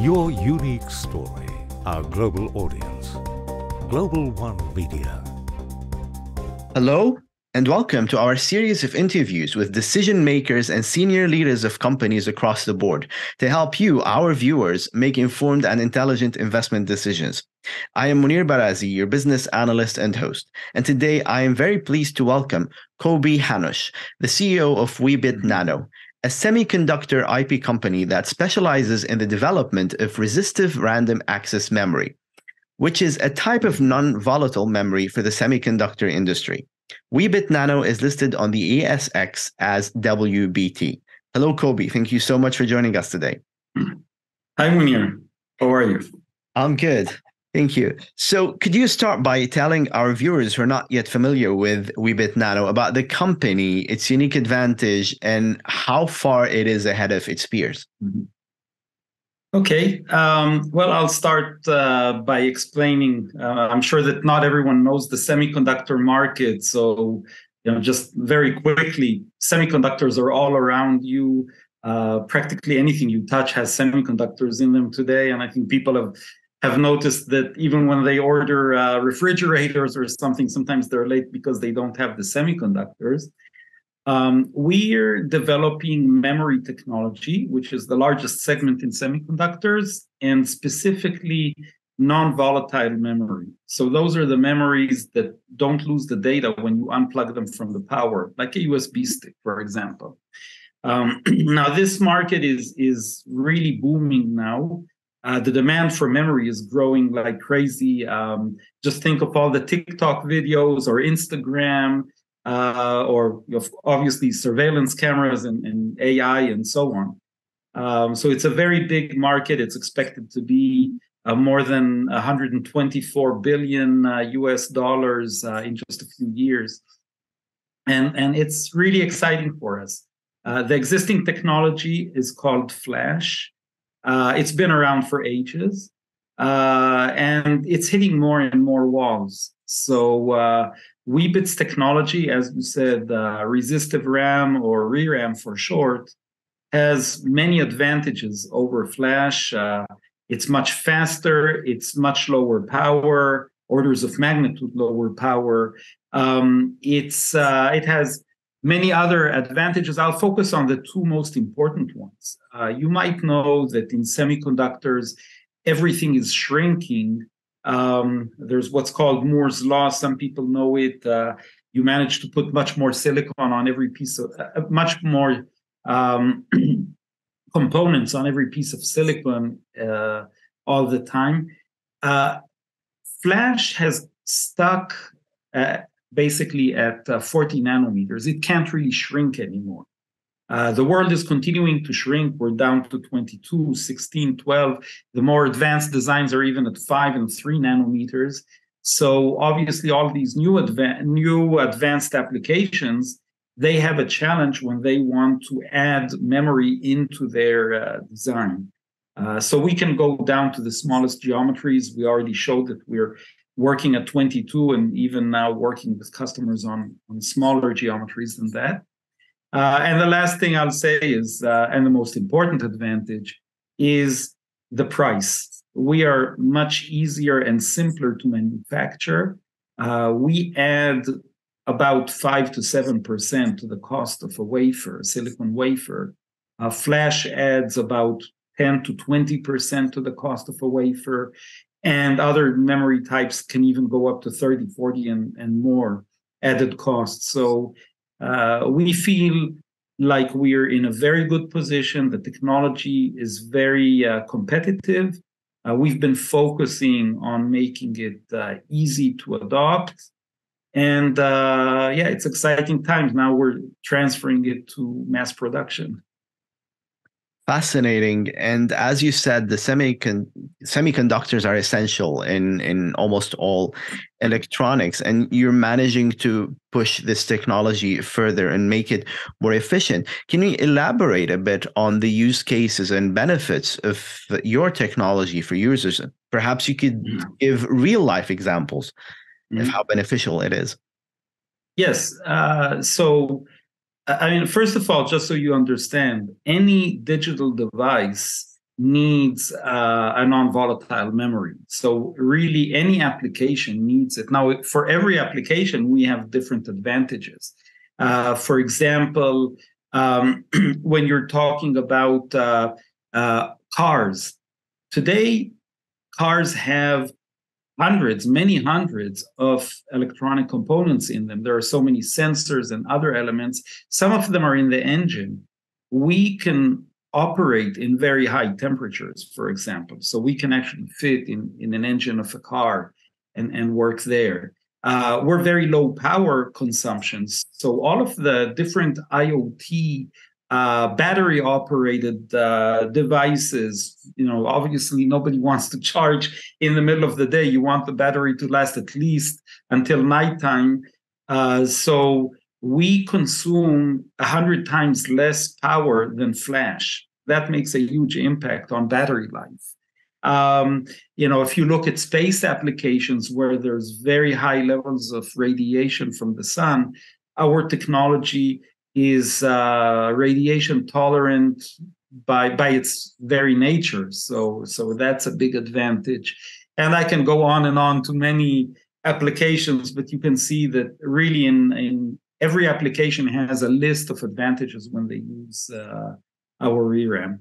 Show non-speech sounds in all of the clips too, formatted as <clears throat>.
Your unique story, our global audience. Global One Media. Hello, and welcome to our series of interviews with decision makers and senior leaders of companies across the board to help you, our viewers, make informed and intelligent investment decisions. I am Munir Barazi, your business analyst and host. And today I am very pleased to welcome Coby Hanoch, the CEO of Weebit Nano, a semiconductor IP company that specializes in the development of resistive random access memory, which is a type of non volatile memory for the semiconductor industry. Weebit Nano is listed on the ASX as WBT. Hello, Coby. Thank you so much for joining us today. Hi, Munir. How are you? I'm good. Thank you. So, could you start by telling our viewers who are not yet familiar with Weebit Nano about the company, its unique advantage, and how far it is ahead of its peers? Mm-hmm. Okay. Um, well, I'll start uh, by explaining. Uh, I'm sure that not everyone knows the semiconductor market. So, you know, just very quickly, semiconductors are all around you. Uh, practically anything you touch has semiconductors in them today. And I think people have have noticed that even when they order uh, refrigerators or something, sometimes they're late because they don't have the semiconductors. Um, we're developing memory technology, which is the largest segment in semiconductors, and specifically non-volatile memory. So those are the memories that don't lose the data when you unplug them from the power, like a USB stick, for example. Um, <clears throat> now, this market is is really booming now. Uh, the demand for memory is growing like crazy. Um, just think of all the TikTok videos or Instagram uh, or obviously surveillance cameras and, and AI and so on. Um, so it's a very big market. It's expected to be uh, more than 124 billion uh, US dollars uh, in just a few years. And, and it's really exciting for us. Uh, the existing technology is called Flash. Uh, it's been around for ages. and it's hitting more and more walls. So Weebit's technology, as you said, uh, resistive RAM or ReRAM for short, has many advantages over Flash. Uh, it's much faster, it's much lower power, orders of magnitude lower power. Um, it's uh, it has many other advantages. I'll focus on the two most important ones. Uh, you might know that in semiconductors, everything is shrinking um, there's what's called Moore's law. Some people know it. Uh, you manage to put much more silicon on every piece of, uh, much more um, <clears throat> components on every piece of silicon uh, all the time. Uh, Flash has stuck uh, basically at uh, 40 nanometers. It can't really shrink anymore. Uh, the world is continuing to shrink. We're down to 22, 16, 12. The more advanced designs are even at five and three nanometers. So obviously, all these new adva- new advanced applications they have a challenge when they want to add memory into their uh, design. Uh, so we can go down to the smallest geometries. We already showed that we're working at 22 and even now working with customers on, on smaller geometries than that. Uh, and the last thing I'll say is, uh, and the most important advantage is the price. We are much easier and simpler to manufacture. Uh, we add about five to seven percent to the cost of a wafer, a silicon wafer. Uh, flash adds about 10 to 20 percent to the cost of a wafer, and other memory types can even go up to 30, 40, and, and more added costs. So uh, we feel like we're in a very good position. The technology is very uh, competitive. Uh, we've been focusing on making it uh, easy to adopt. And uh, yeah, it's exciting times. Now we're transferring it to mass production. Fascinating. And as you said, the semicon- semiconductors are essential in, in almost all electronics. And you're managing to push this technology further and make it more efficient. Can you elaborate a bit on the use cases and benefits of your technology for users? Perhaps you could mm-hmm. give real life examples mm-hmm. of how beneficial it is. Yes. Uh, so, I mean, first of all, just so you understand, any digital device needs uh, a non-volatile memory. So really, any application needs it. Now, for every application, we have different advantages. Uh, for example, um, <clears throat> when you're talking about uh, uh, cars, today cars have hundreds, many hundreds of electronic components in them. There are so many sensors and other elements. Some of them are in the engine. We can operate in very high temperatures, for example. So we can actually fit in, in an engine of a car and, and work there. Uh, we're very low power consumptions. So all of the different IoT uh, battery operated uh, devices, you know, obviously nobody wants to charge in the middle of the day. You want the battery to last at least until nighttime. Uh, so we consume 100 times less power than flash. That makes a huge impact on battery life. Um, you know, if you look at space applications where there's very high levels of radiation from the sun, our technology is uh, radiation tolerant by by its very nature. So so that's a big advantage. And I can go on and on to many applications, but you can see that really in in every application has a list of advantages when they use uh, our ReRAM.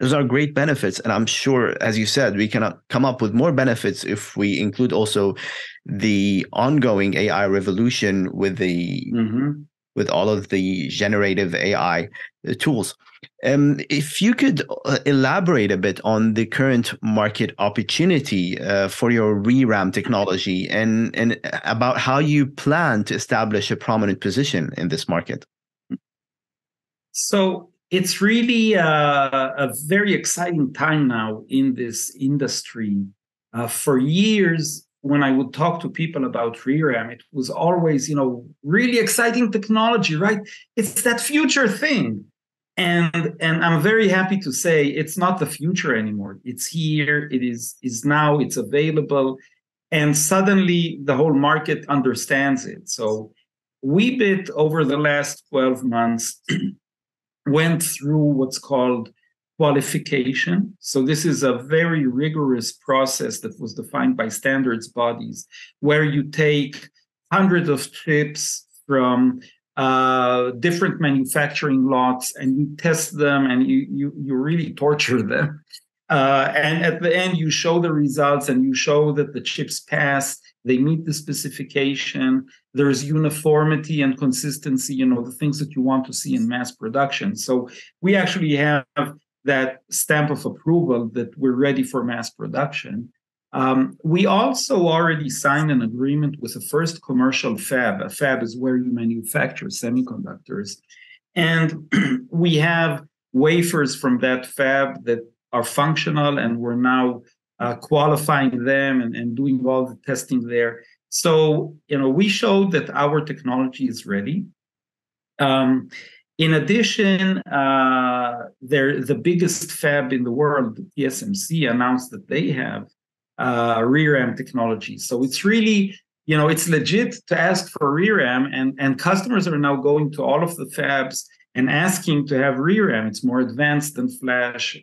Those are great benefits. And I'm sure, as you said, we can come up with more benefits if we include also the ongoing AI revolution with the mm-hmm. With all of the generative AI uh, tools. Um, if you could uh, elaborate a bit on the current market opportunity uh, for your ReRAM technology and, and about how you plan to establish a prominent position in this market. So it's really a, uh, a, very exciting time now in this industry. Uh, for years, when I would talk to people about ReRAM, it was always, you know, really exciting technology, right? It's that future thing. And, and I'm very happy to say it's not the future anymore. It's here, it is, is now, it's available. And suddenly the whole market understands it. So Weebit over the last 12 months <clears throat> went through what's called qualification. So, this is a very rigorous process that was defined by standards bodies, where you take hundreds of chips from uh, different manufacturing lots and you test them and you, you, you really torture them. Uh, and at the end, you show the results and you show that the chips pass they meet the specification there's uniformity and consistency you know the things that you want to see in mass production so we actually have that stamp of approval that we're ready for mass production um, we also already signed an agreement with the first commercial fab a fab is where you manufacture semiconductors and <clears throat> we have wafers from that fab that are functional and we're now uh, qualifying them and, and doing all the testing there. So, you know, we showed that our technology is ready. Um, in addition, uh, the biggest fab in the world, TSMC, announced that they have uh, ReRAM technology. So it's really, you know, it's legit to ask for ReRAM, and and customers are now going to all of the fabs and asking to have ReRAM. It's more advanced than Flash.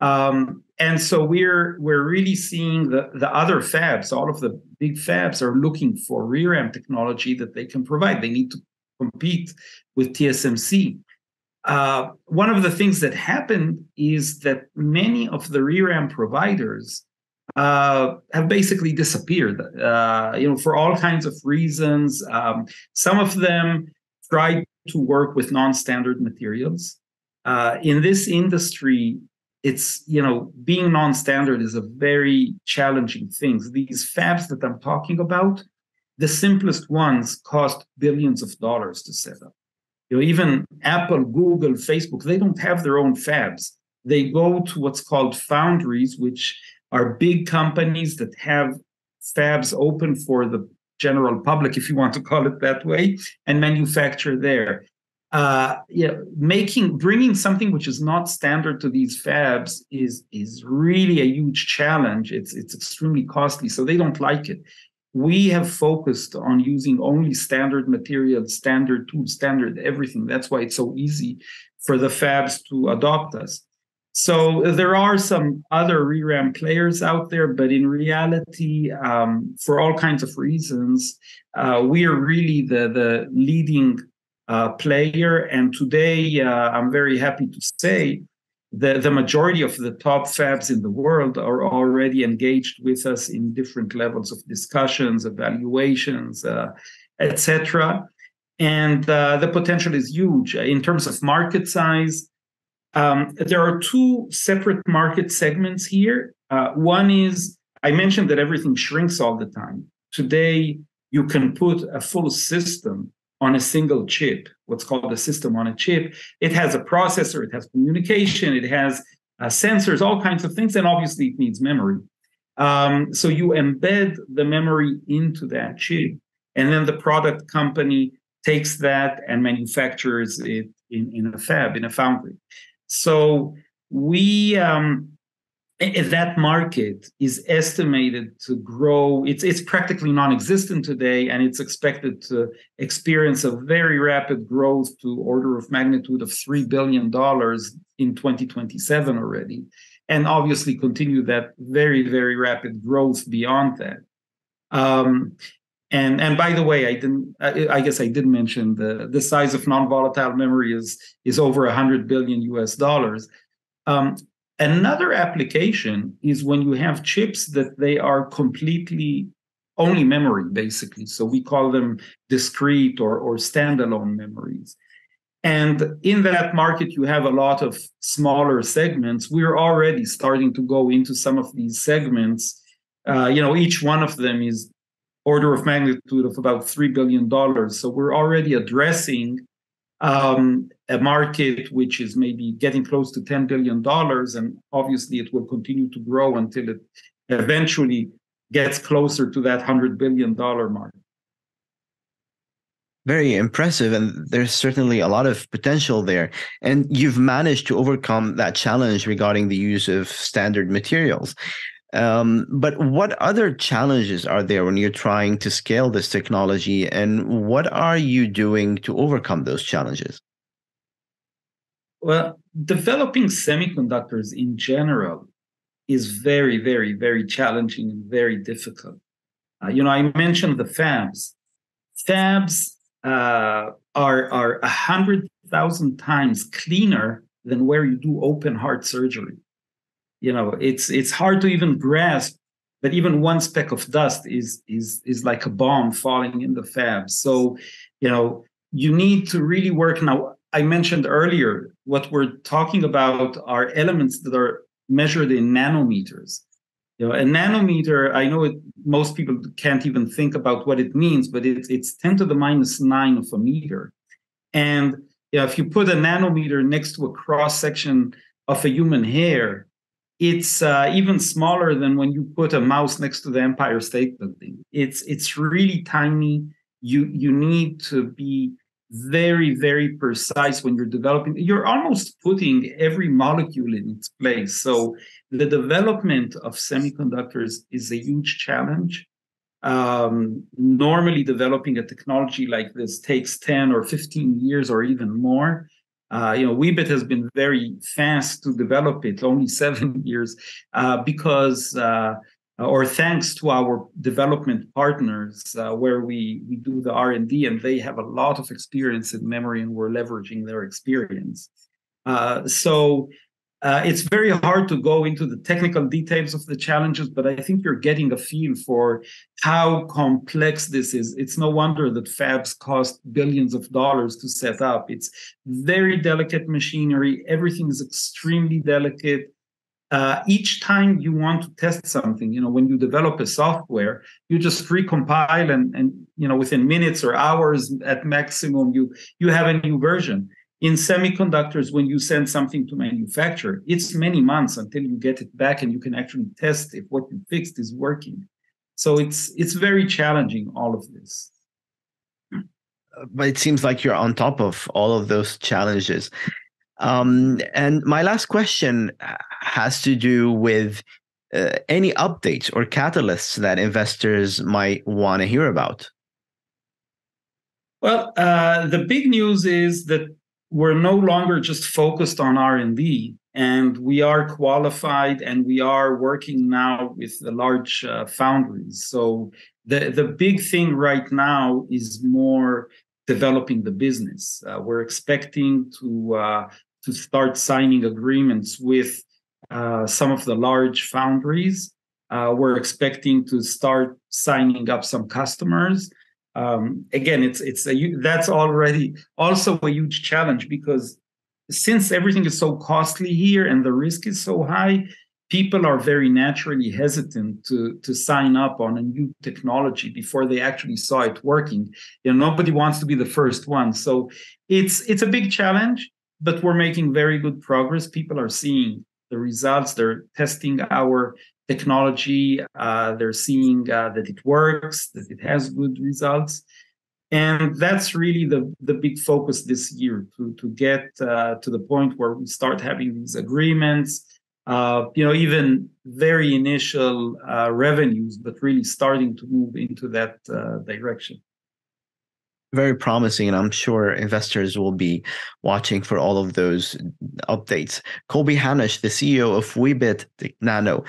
Um, and so we're we're really seeing the, the other fabs, all of the big fabs are looking for ReRAM technology that they can provide. They need to compete with TSMC. Uh, one of the things that happened is that many of the ReRAM providers uh, have basically disappeared. Uh, you know, for all kinds of reasons. Um, some of them tried to work with non-standard materials. Uh, in this industry, it's you know being non-standard is a very challenging thing these fabs that i'm talking about the simplest ones cost billions of dollars to set up you know even apple google facebook they don't have their own fabs they go to what's called foundries which are big companies that have fabs open for the general public if you want to call it that way and manufacture there uh, yeah, making bringing something which is not standard to these fabs is is really a huge challenge. It's it's extremely costly, so they don't like it. We have focused on using only standard materials, standard tools, standard everything. That's why it's so easy for the fabs to adopt us. So there are some other ReRAM players out there, but in reality, um, for all kinds of reasons, uh, we are really the the leading uh, player. And today, uh, I'm very happy to say that the majority of the top fabs in the world are already engaged with us in different levels of discussions, evaluations, uh, etc. And uh, the potential is huge in terms of market size. Um, there are two separate market segments here. Uh, one is I mentioned that everything shrinks all the time. Today, you can put a full system on a single chip, what's called a system on a chip. It has a processor, it has communication, it has uh, sensors, all kinds of things, and obviously it needs memory. Um, so you embed the memory into that chip, and then the product company takes that and manufactures it in, in a fab, in a foundry. So we um, that market is estimated to grow. It's it's practically non-existent today, and it's expected to experience a very rapid growth to order of magnitude of three billion dollars in 2027 already, and obviously continue that very very rapid growth beyond that. Um, and and by the way, I didn't. I, I guess I did mention the the size of non-volatile memory is is over 100 billion US dollars. Um, another application is when you have chips that they are completely only memory, basically. So we call them discrete or or standalone memories. And in that market, you have a lot of smaller segments. We're already starting to go into some of these segments. Uh, you know, each one of them is order of magnitude of about $3 billion. So we're already addressing um, a market which is maybe getting close to $10 billion. And obviously, it will continue to grow until it eventually gets closer to that $100 billion mark. Very impressive. And there's certainly a lot of potential there. And you've managed to overcome that challenge regarding the use of standard materials. Um, but what other challenges are there when you're trying to scale this technology, and what are you doing to overcome those challenges? Well, developing semiconductors in general is very, very, very challenging and very difficult. Uh, you know, I mentioned the fabs. Fabs uh, are are a hundred thousand times cleaner than where you do open heart surgery you know it's it's hard to even grasp that even one speck of dust is is is like a bomb falling in the fab so you know you need to really work now i mentioned earlier what we're talking about are elements that are measured in nanometers you know a nanometer i know it, most people can't even think about what it means but it's it's 10 to the minus 9 of a meter and you know, if you put a nanometer next to a cross section of a human hair it's uh, even smaller than when you put a mouse next to the Empire State Building. It's it's really tiny. You you need to be very very precise when you're developing. You're almost putting every molecule in its place. So the development of semiconductors is a huge challenge. Um, normally, developing a technology like this takes 10 or 15 years or even more. Uh, you know, Weebit has been very fast to develop it, only <laughs> seven years, uh, because uh, or thanks to our development partners, uh, where we we do the R and D, and they have a lot of experience in memory, and we're leveraging their experience. Uh, so uh, it's very hard to go into the technical details of the challenges, but I think you're getting a feel for how complex this is. It's no wonder that fabs cost billions of dollars to set up. It's very delicate machinery. Everything is extremely delicate. Uh, each time you want to test something, you know, when you develop a software, you just recompile and, and you know, within minutes or hours at maximum, you you have a new version. In semiconductors when you send something to manufacture it's many months until you get it back and you can actually test if what you fixed is working. So it's it's very challenging all of this. But it seems like you're on top of all of those challenges um, and my last question has to do with uh, any updates or catalysts that investors might want to hear about? Well, uh, the big news is that we're no longer just focused on r&d and we are qualified and we are working now with the large uh, foundries. So the the big thing right now is more developing the business. Uh, we're expecting to uh, to start signing agreements with uh, some of the large foundries. Uh, we're expecting to start signing up some customers. Um, again it's it's a that's already also a huge challenge because since everything is so costly here and the risk is so high, people are very naturally hesitant to to sign up on a new technology before they actually saw it working. You know, nobody wants to be the first one. So it's it's a big challenge, but we're making very good progress. People are seeing the results. They're testing our technology. Uh, they're seeing uh, that it works, that it has good results and that's really the the big focus this year to to get uh, to the point where we start having these agreements you know even very initial uh, revenues but really starting to move into that uh, direction very promising and i'm sure investors will be watching for all of those updates coby hanoch the ceo of weebit nano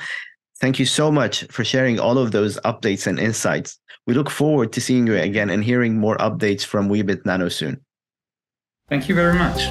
thank you so much for sharing all of those updates and insights we look forward to seeing you again and hearing more updates from Weebit Nano soon. Thank you very much.